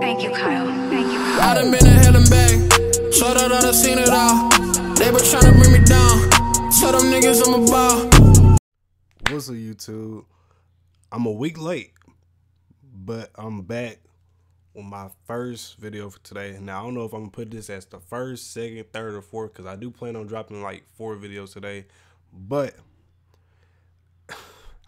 Thank you, Kyle. Thank you. Kyle. I done been to hell and back. Showed out, I done seen it all. They been tryna bring me down. Tell them niggas I'm a ball. What's up, YouTube? I'm a week late, but I'm back with my first video for today. Now, I don't know if I'm gonna put this as the first, second, third, or fourth, because I do plan on dropping like four videos today, but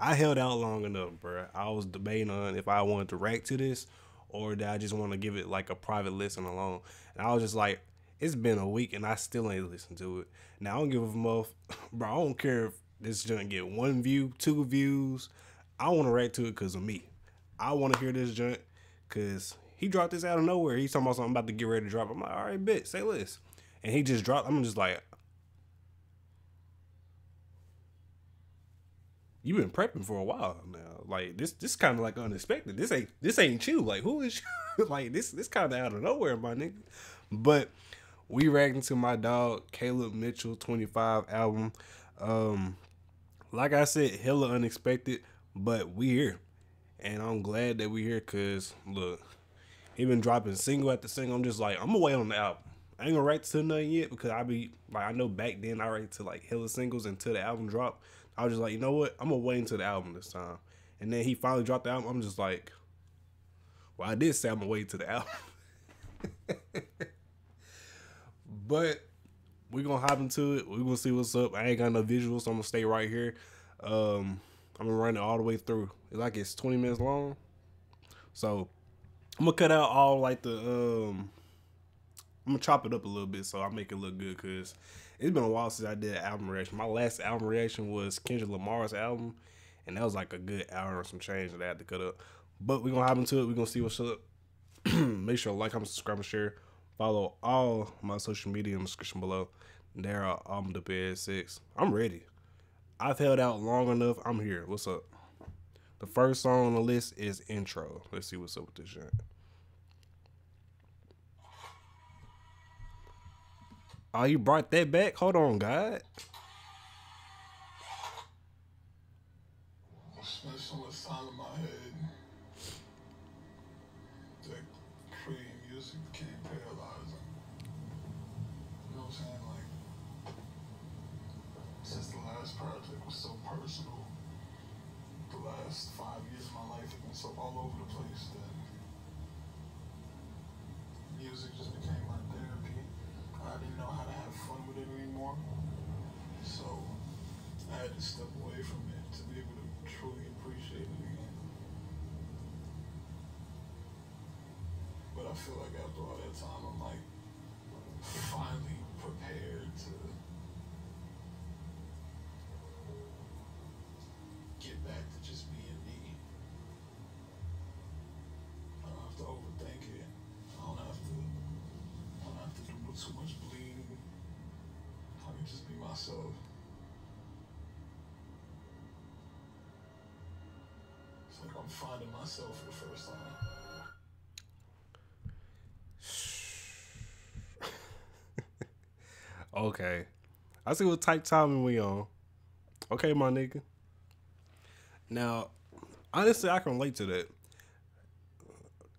I held out long enough, bro. I was debating on if I wanted to react to this or did I just want to give it like a private listen alone. And I was just like, it's been a week and I still ain't listened to it. Now I don't give a muff, bro. I don't care if this joint get one view, two views. I want to react to it because of me. I want to hear this joint because he dropped this out of nowhere. He's talking about something about to get ready to drop. I'm like, all right, bitch, say less. And he just dropped. I'm just like, you been prepping for a while now. Like this, this kind of like unexpected. This ain't this ain't you. Like who is you? like this, this kind of out of nowhere, my nigga. But we reacting to my dog Kaleb Mitchell 25 album. Um, like I said, hella unexpected, but we here, and I'm glad that we here. Cause look, he been dropping single after single. I'm just like I'm gonna on the album. I ain't gonna write to nothing yet because I be like I know back then I write to like hella singles until the album drop. I was just like, you know what? I'm gonna wait until the album this time. And then he finally dropped the album. I'm just like, well, I did say I'm gonna wait to the album. but we're gonna hop into it. We're gonna see what's up. I ain't got no visuals, so I'm gonna stay right here. Um, I'm gonna run it all the way through. It's like it's 20 minutes long. So I'm gonna cut out all like the um I'm gonna chop it up a little bit so I make it look good because it's been a while since I did an album reaction. My last album reaction was Kendrick Lamar's album, and that was like a good hour or some change that I had to cut up. But we're gonna hop into it. We're gonna see what's up. Make sure to like, comment, subscribe, and share. Follow all my social media in the description below. There are um the bed six. I'm ready. I've held out long enough. I'm here. What's up? The first song on the list is intro. Let's see what's up with this shit. Oh, you brought that back? Hold on, God. in my head that music. You know what I'm saying? Like, since the last project was so personal, the last five years of my life have been so all over the place that music just I had I'm finding myself for the first time. Okay. I see what type timing we on. Okay, my nigga. Now, honestly, I can relate to that.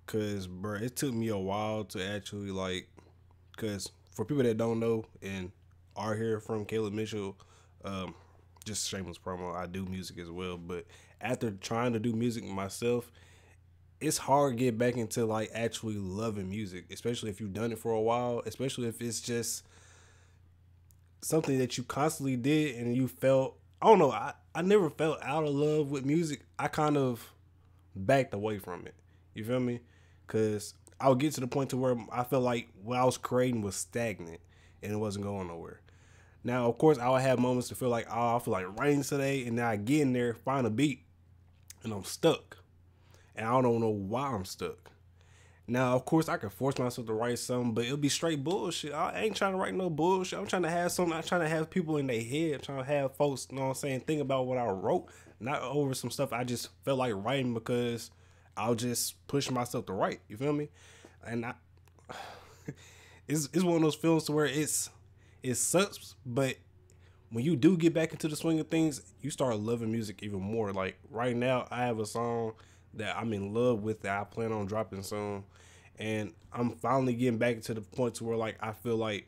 Cause, bro, it took me a while to actually like. Cause for people that don't know and are here from Kaleb Mitchell, um, just shameless promo. I do music as well, but after trying to do music myself, it's hard to get back into like actually loving music, especially if you've done it for a while. Especially if it's just something that you constantly did and you felt I don't know, I, I never felt out of love with music. I kind of backed away from it. You feel me? Cause I would get to the point to where I felt like what I was creating was stagnant and it wasn't going nowhere. Now, of course, I would have moments to feel like, oh, I feel like writing today, and then I get in there, find a beat, and I'm stuck. And I don't know why I'm stuck. Now, of course, I can force myself to write something, but it'll be straight bullshit. I ain't trying to write no bullshit. I'm trying to have something. I'm trying to have people in their head. I'm trying to have folks, you know what I'm saying, think about what I wrote, not over some stuff I just felt like writing because I'll just push myself to write. You feel me? And I, it's it's one of those to where it's it sucks, but when you do get back into the swing of things, you start loving music even more. Like right now, I have a song that I'm in love with that I plan on dropping soon. And I'm finally getting back to the point to where like I feel like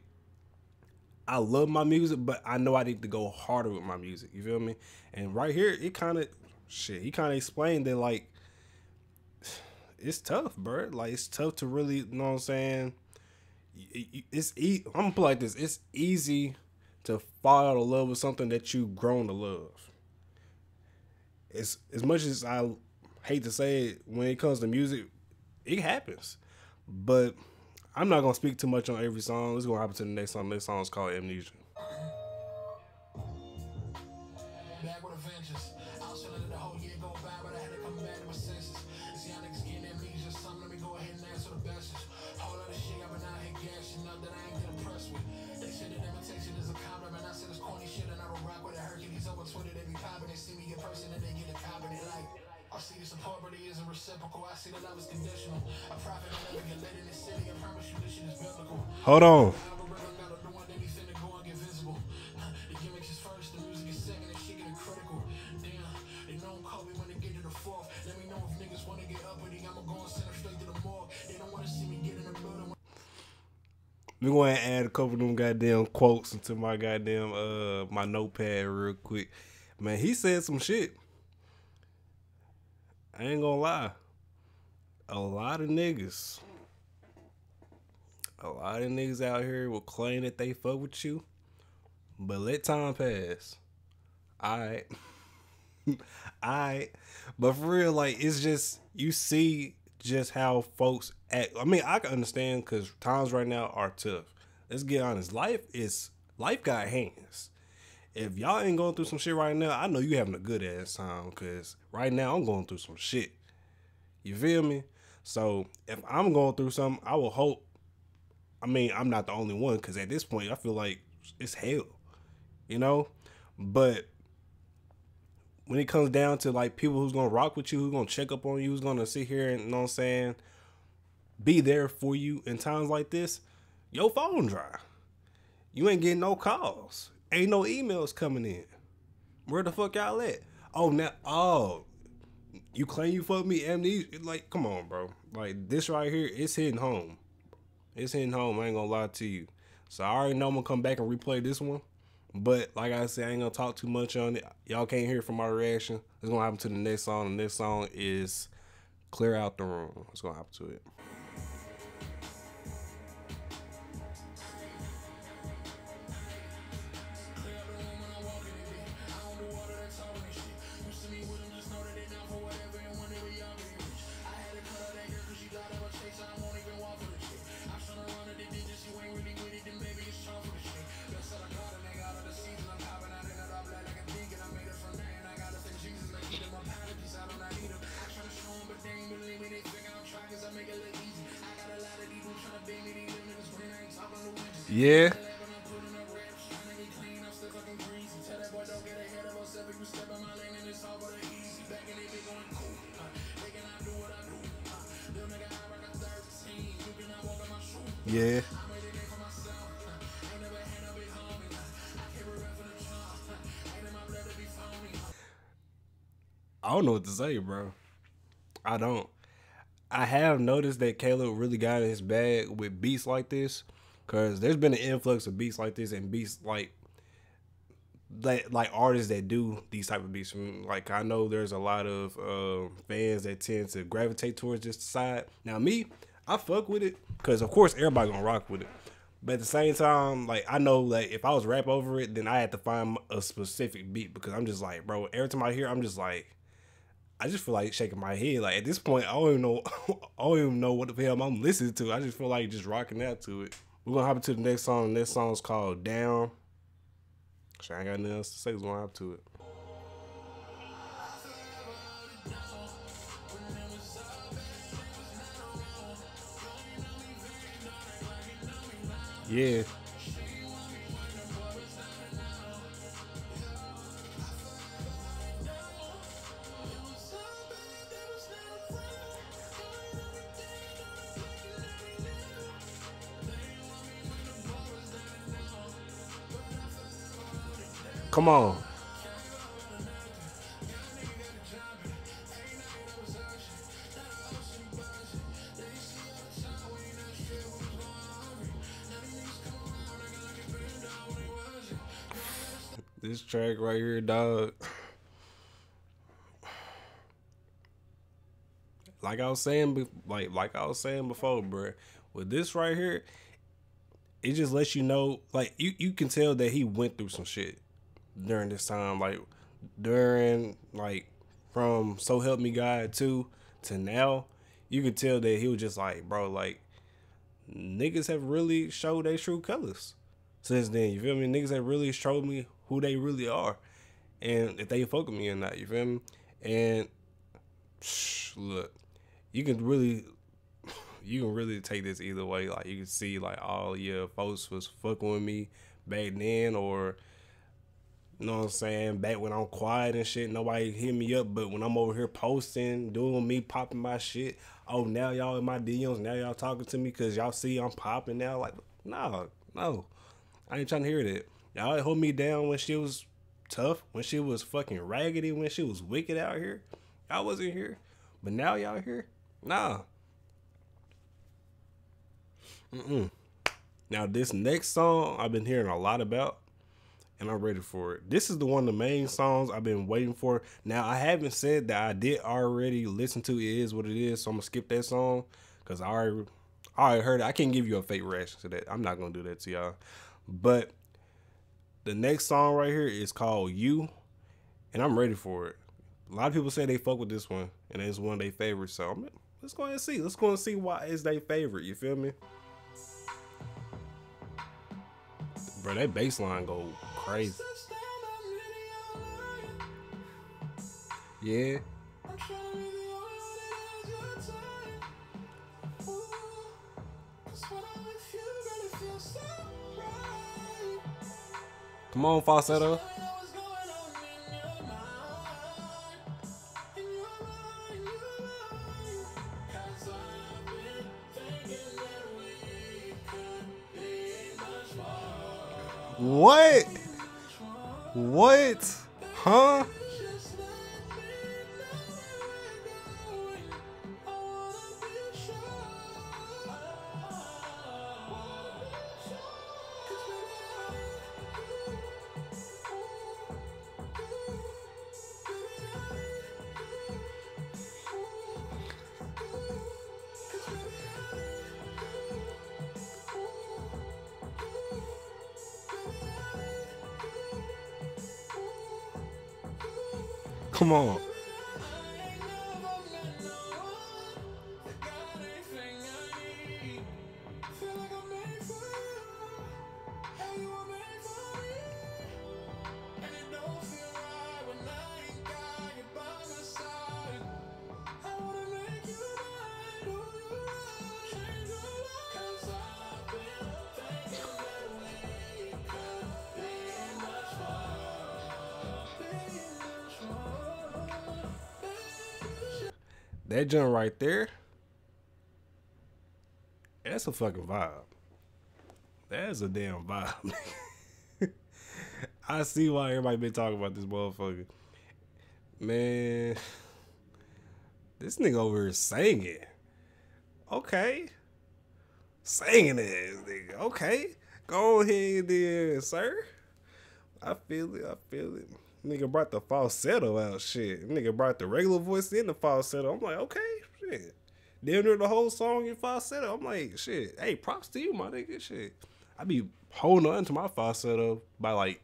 I love my music, but I know I need to go harder with my music. You feel me? And right here, it kind of shit. He kind of explained that like it's tough, bro. Like it's tough to really, you know what I'm saying? It's e- I'm gonna put like this. It's easy to fall out of love with something that you've grown to love. It's as much as I hate to say it, when it comes to music, it happens. But I'm not gonna speak too much on every song. Let's go happen to the next song. Next song is called Amnesia. The building. We're going to add a couple of them goddamn quotes into my goddamn uh my notepad real quick. Man, he said some shit. I ain't gonna lie. A lot of niggas, a lot of niggas out here will claim that they fuck with you, but let time pass. Alright. Alright. But for real, like, it's just, you see just how folks act. I mean, I can understand because times right now are tough. Let's get honest. Life is, life got hands if y'all ain't going through some shit right now, I know you having a good ass time because right now I'm going through some shit. You feel me? So if I'm going through something, I will hope. I mean, I'm not the only one because at this point, I feel like it's hell, you know. But when it comes down to like people who's gonna rock with you, who's gonna check up on you, who's gonna sit here and you know what I'm saying, be there for you in times like this, your phone dry. You ain't getting no calls. Ain't no emails coming in. Where the fuck y'all at? Oh now oh you claim you fuck me amnesia like come on bro. Like this right here, it's hitting home. It's hitting home, I ain't gonna lie to you. So I already know I'm gonna come back and replay this one. But like I said, I ain't gonna talk too much on it. Y'all can't hear from my reaction. It's gonna happen to the next song. The next song is Clear Out the Room. It's gonna happen to it. Yeah. Yeah. I don't know what to say, bro. I don't. I have noticed that Kaleb really got in his bag with beats like this, cause there's been an influx of beats like this and beats like that, like artists that do these type of beats. Like I know there's a lot of uh, fans that tend to gravitate towards this side. Now me, I fuck with it, cause of course everybody gonna rock with it. But at the same time, like I know, like if I was rap over it, then I had to find a specific beat because I'm just like, bro. Every time I hear, I'm just like, I just feel like shaking my head. Like at this point, I don't even know. I don't even know what the hell I'm listening to. I just feel like just rocking out to it. We're gonna hop into the next song. The next song is called Down. So I ain't got nothing else to say. We're gonna hop to it. Yeah. Come on. This track right here, dog. Like I was saying, like like I was saying before, bro. With this right here, it just lets you know, like you you can tell that he went through some shit during this time, like during like from So Help Me God two to now, you could tell that he was just like, bro, like niggas have really showed their true colors since then. You feel me? Niggas have really showed me who they really are, and if they fuck with me or not. You feel me? And psh, look, you can really, you can really take this either way. Like you can see, like, oh yeah, folks was fucking with me back then, or you know what I'm saying? Back when I'm quiet and shit, nobody hit me up. But when I'm over here posting, doing me, popping my shit, oh now y'all in my DMs, now y'all talking to me because y'all see I'm popping now. Like, no, no, I ain't trying to hear that. Y'all hold me down when she was tough, when she was fucking raggedy, when she was wicked out here. Y'all wasn't here, but now y'all here. Nah. Mm-mm. Now this next song I've been hearing a lot about and I'm ready for it. This is the one of the main songs I've been waiting for. Now I haven't said that I did already listen to it is what it is, so I'm gonna skip that song because I already I already heard it. I can't give you a fake reaction to that. I'm not gonna do that to y'all. But the next song right here is called You, and I'm ready for it. A lot of people say they fuck with this one, and it's one of their favorites. So I'm, let's go and see. Let's go and see why it's their favorite. You feel me? Bro, that bass line go crazy. Yeah. Come on, falsetto. What? What? Huh? Come on. That joint right there, that's a fucking vibe. That's a damn vibe. I see why everybody been talking about this motherfucker. Man, this nigga over here singing. Okay. Singing it, nigga. Okay. Go ahead then, sir. I feel it. I feel it. Nigga brought the falsetto out. Shit. Nigga brought the regular voice in the falsetto. I'm like, okay, shit. Damn near the whole song in falsetto. I'm like, shit. Hey, props to you, my nigga. Shit. I be holding on to my falsetto by like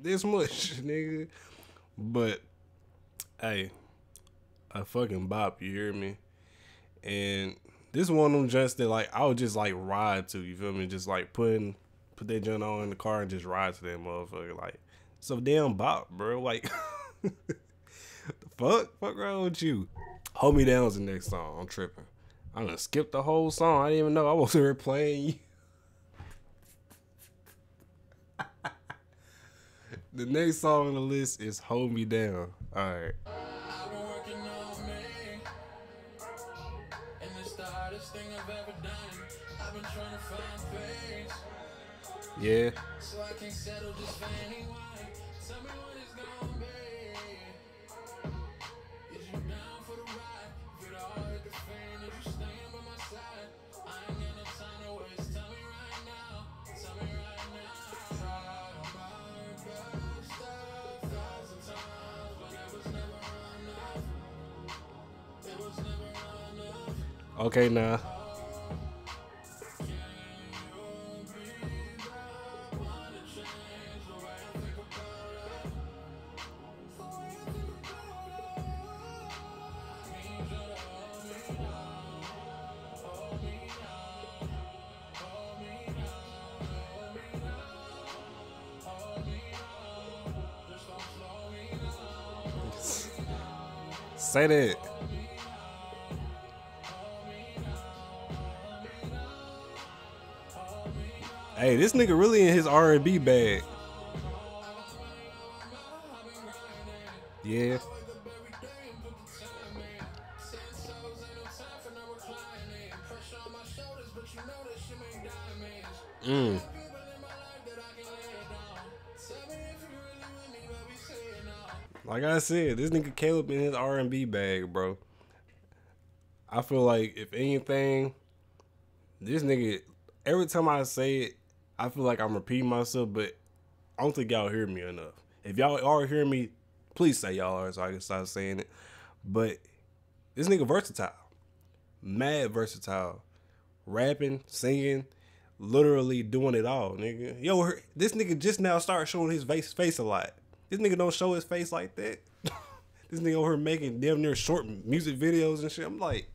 this much, nigga. But hey, a fucking bop, you hear me? And this one of them joints that like I would just like ride to, you feel me? Just like putting put that joint on in the car and just ride to that motherfucker. Like so damn bop, bro. Like the fuck? Fuck wrong with you? Hold Me Down's the next song. I'm tripping. I'm gonna skip the whole song. I didn't even know I was here playing you. the next song on the list is Hold Me Down. Alright. I've been working on me, and it's the Okay, now. Say that. This nigga really in his R and B bag. Yeah. Mm. Like I said, this nigga Kaleb in his R and B bag, bro. I feel like if anything, this nigga every time I say it, I feel like I'm repeating myself, but I don't think y'all hear me enough. If y'all are hearing me, please say y'all are so I can stop saying it. But this nigga versatile. Mad versatile. Rapping, singing, literally doing it all, nigga. Yo, this nigga just now started showing his face face a lot. This nigga don't show his face like that. this nigga over here making damn near short music videos and shit. I'm like,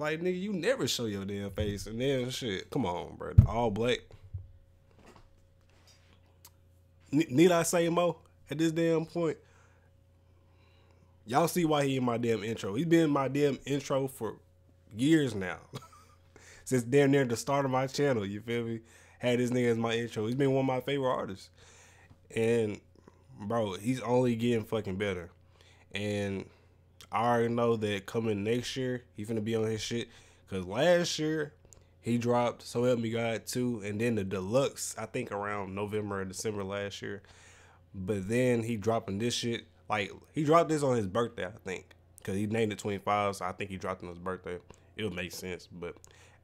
like nigga, you never show your damn face and then shit. Come on, bro. All black. need I say more at this damn point? Y'all see why he in my damn intro. He's been in my damn intro for years now. Since damn near the start of my channel, you feel me? Had this nigga as my intro. He's been one of my favorite artists. And bro, he's only getting fucking better. And I already know that coming next year, he's gonna be on his shit. Cause last year he dropped So Help Me God 2 and then the deluxe, I think around November or December last year. But then he dropping this shit. Like he dropped this on his birthday, I think. Cause he named it 25, so I think he dropped on his birthday. It would make sense. But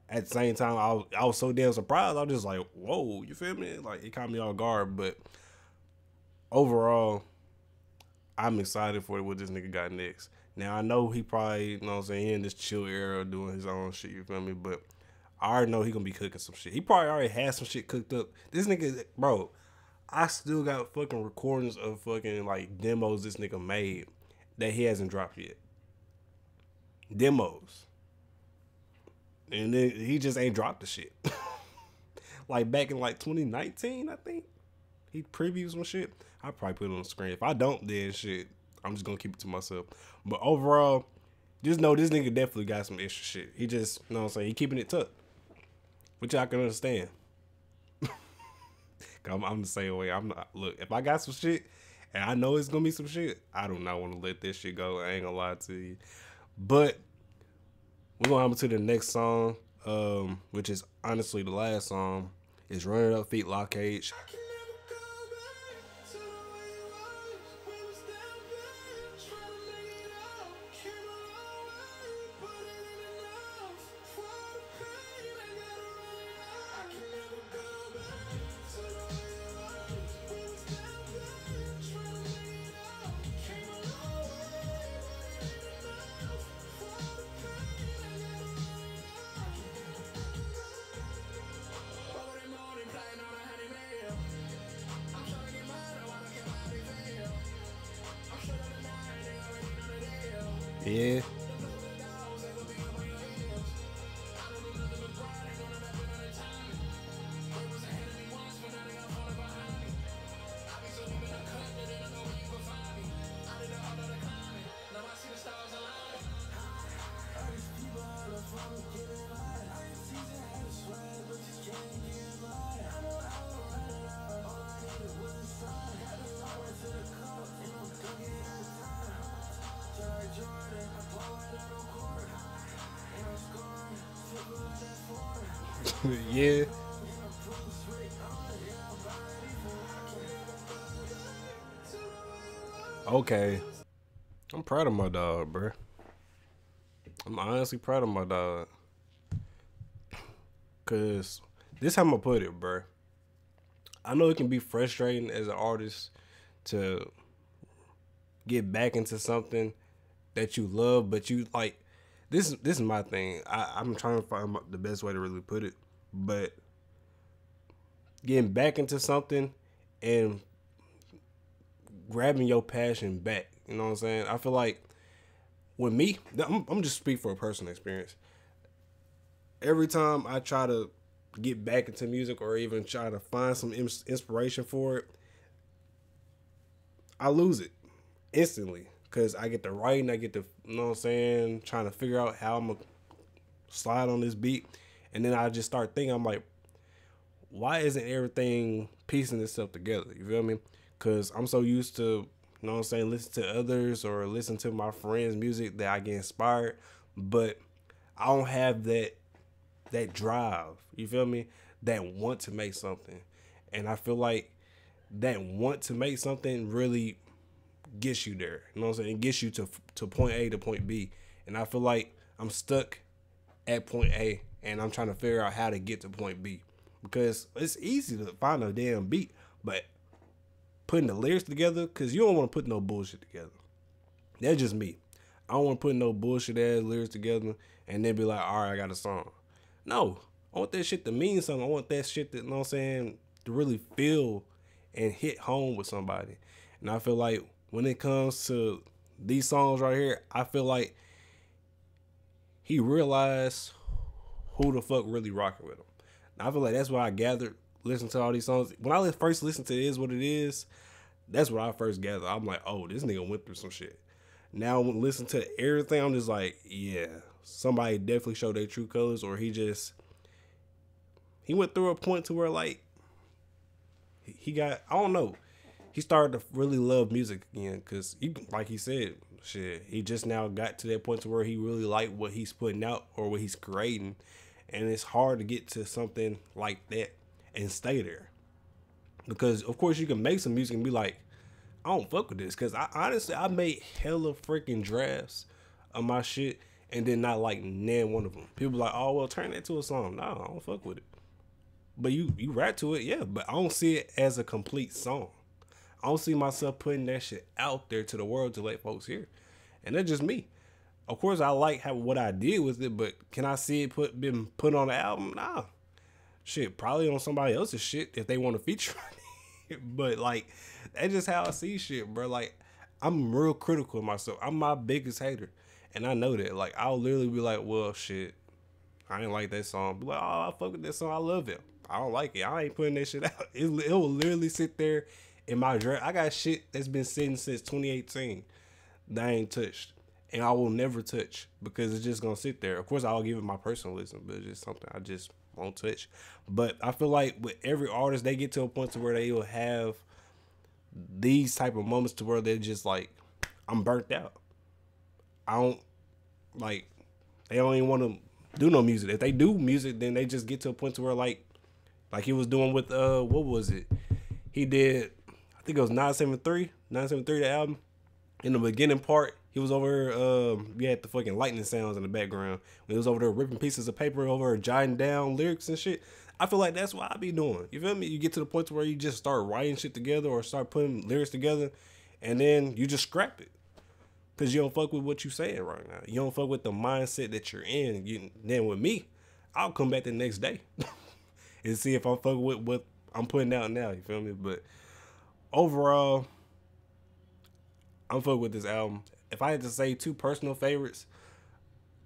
at the same time, I was, I was so damn surprised. I was just like, whoa, you feel me? Like it caught me off guard. But overall, I'm excited for what this nigga got next. Now I know he probably, you know what I'm saying, he in this chill era doing his own shit, you feel me? But I already know he gonna be cooking some shit. He probably already had some shit cooked up. This nigga, bro, I still got fucking recordings of fucking like demos this nigga made that he hasn't dropped yet. Demos. And then he just ain't dropped the shit. like back in like 2019, I think. He previews some shit. I probably put it on the screen. If I don't, then shit, I'm just gonna keep it to myself. But overall, just know this nigga definitely got some extra shit. He just, you know what I'm saying, he keeping it tucked. Which I can understand. I'm, I'm the same way. I'm not, look, if I got some shit and I know it's gonna be some shit, I do not want to let this shit go. I ain't gonna lie to you. But we're gonna hop to the next song, um, which is honestly the last song. Is Run It Up Feet Lockage. Yeah. Yeah. Okay. I'm proud of my dog, bro. I'm honestly proud of my dog. Cause this how I'm gonna put it, bro. I know it can be frustrating as an artist to get back into something that you love, but you like this. This is my thing. I, I'm trying to find the best way to really put it, but getting back into something and grabbing your passion back. You know what I'm saying? I feel like with me, I'm, I'm just speak for a personal experience. Every time I try to get back into music or even try to find some inspiration for it, I lose it instantly because I get the writing, I get the, you know what I'm saying, trying to figure out how I'm gonna slide on this beat, and then I just start thinking, I'm like, why isn't everything piecing itself together? You feel me? Because I'm so used to, you know what I'm saying, listen to others or listen to my friends' music that I get inspired, but I don't have that that drive. You feel me? That want to make something, and I feel like that want to make something really gets you there. You know what I'm saying? It gets you to to point A to point B, and I feel like I'm stuck at point A, and I'm trying to figure out how to get to point B because it's easy to find a damn beat, but putting the lyrics together, because you don't want to put no bullshit together. That's just me. I don't want to put no bullshit ass lyrics together and then be like, all right, I got a song. No, I want that shit to mean something. I want that shit that, you know what I'm saying, to really feel and hit home with somebody. And I feel like when it comes to these songs right here, I feel like he realized who the fuck really rocking with him. I feel like that's why I gathered, listen to all these songs. When I first listened to "It Is What It Is," that's what I first gathered. I'm like, oh, this nigga went through some shit. Now when listen to everything, I'm just like, yeah, somebody definitely showed their true colors, or he just he went through a point to where like he got I don't know. He started to really love music again because, he, like he said, shit, he just now got to that point to where he really liked what he's putting out or what he's creating, and it's hard to get to something like that and stay there. Because of course you can make some music and be like, I don't fuck with this. Cause I honestly I made hella freaking drafts of my shit and then not like none one of them. People like, oh well, turn that to a song. No, I don't fuck with it. But you you rap to it, yeah. But I don't see it as a complete song. I don't see myself putting that shit out there to the world to let folks hear. And that's just me. Of course, I like how what I did with it, but can I see it put been put on the album? Nah. Shit, probably on somebody else's shit if they want to feature it. but like, that's just how I see shit, bro. Like, I'm real critical of myself. I'm my biggest hater, and I know that. Like, I'll literally be like, well, shit, I didn't like that song. Be like, oh, I fuck with that song. I love it. I don't like it. I ain't putting that shit out. It, it will literally sit there in my draft. I got shit that's been sitting since 2018 that I ain't touched. And I will never touch because it's just gonna sit there. Of course, I'll give it my personalism, but it's just something I just won't touch. But I feel like with every artist, they get to a point to where they will have these type of moments to where they're just like, I'm burnt out. I don't like. They don't even want to do no music. If they do music, then they just get to a point to where like, like he was doing with uh, what was it? He did I think it was 973, 973 the album. In the beginning part, he was over um, we had the fucking lightning sounds in the background. When he was over there ripping pieces of paper over jotting down lyrics and shit. I feel like that's what I be doing. You feel me? You get to the point where you just start writing shit together or start putting lyrics together and then you just scrap it. Cause you don't fuck with what you saying right now. You don't fuck with the mindset that you're in. You, then with me, I'll come back the next day and see if I'm fucking with what I'm putting out now. You feel me? But overall, I'm fuck with this album. If I had to say two personal favorites,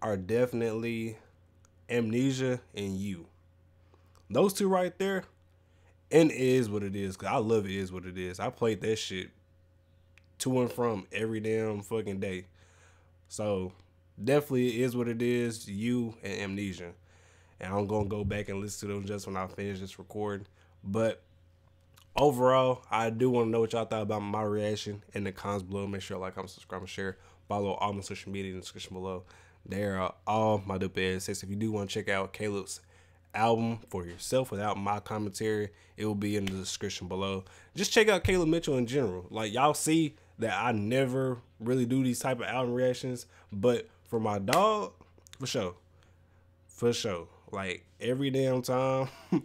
are definitely Amnesia and You. Those two right there, and is what it is. Cause I love it is what it is. I played that shit to and from every damn fucking day. So definitely is what it is. You and Amnesia, and I'm gonna go back and listen to them just when I finish this recording. But overall, I do want to know what y'all thought about my reaction in the comments below. Make sure like, comment, subscribe, and share. Follow all my social media in the description below. There are all my dope ass If you do want to check out Kaleb's album for yourself without my commentary, it will be in the description below. Just check out Kaleb Mitchell in general. Like y'all see that I never really do these type of album reactions, but for my dog, for sure, for sure. Like every damn time.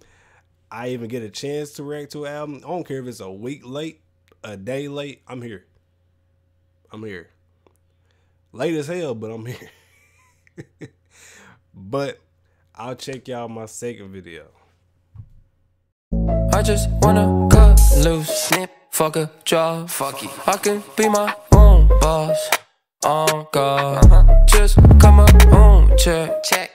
I even get a chance to react to an album, I don't care if it's a week late, a day late, I'm here. I'm here. late as hell, but I'm here. but I'll check y'all my second video. I just wanna cut loose, snip, fuck a job, fuck it. I can be my own boss. On God, uh-huh. just come up on check, check.